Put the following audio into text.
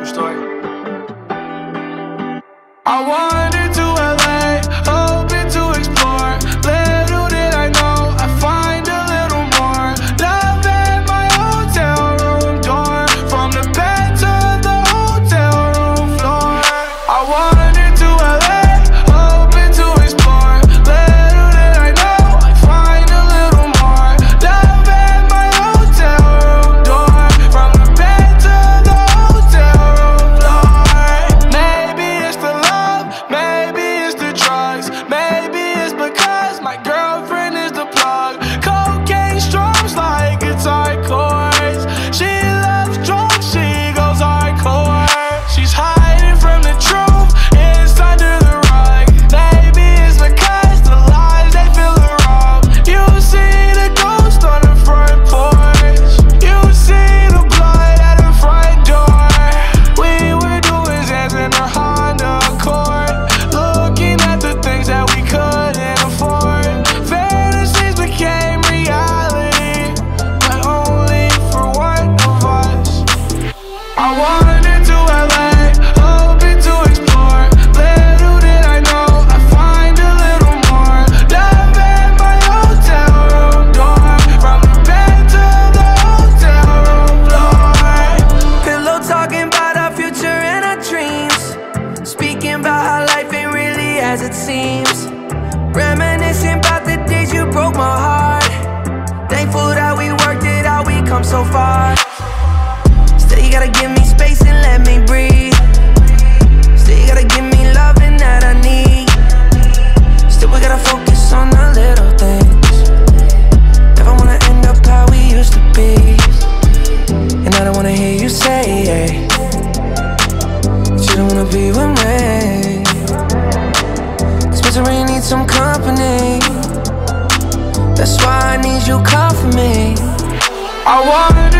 True story. I want the plug. It seems. Reminiscing about the days you broke my heart. Thankful that we worked it out, we come so far. Still, you gotta give me space and let me breathe. Still, you gotta give me loving that I need. Still, we gotta focus on the little things. Never wanna end up how we used to be. And I don't wanna hear you say yeah, Misery some company. That's why I need you come for me. I wanted